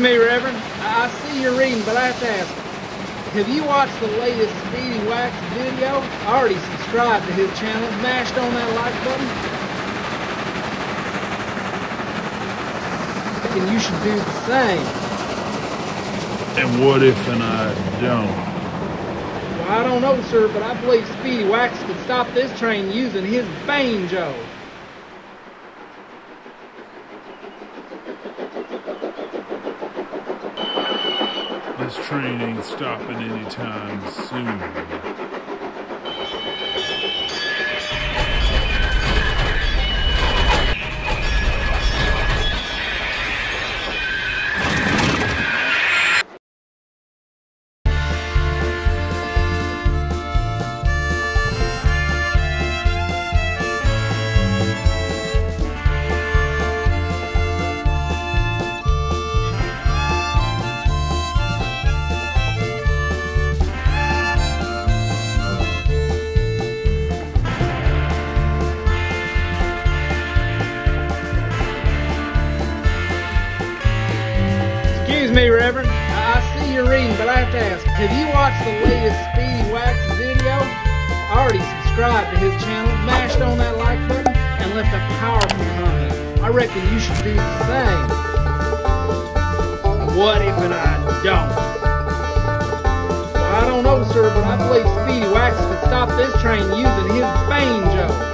Excuse me, Reverend. I I see you're reading, but I have to ask. Have you watched the latest Speedy Wax video? I already subscribed to his channel, mashed on that like button. And you should do the same. And what if and I don't? Well, I don't know, sir, but I believe Speedy Wax could stop this train using his banjo. This train ain't stopping anytime soon. Excuse me, Reverend. I see you're reading, but I have to ask. Have you watched the latest Speedy Wax video? Already subscribed to his channel, mashed on that like button, and left a powerful comment. I reckon you should do the same. What if and I don't? Well, I don't know, sir, but I believe Speedy Wax could stop this train using his banjo.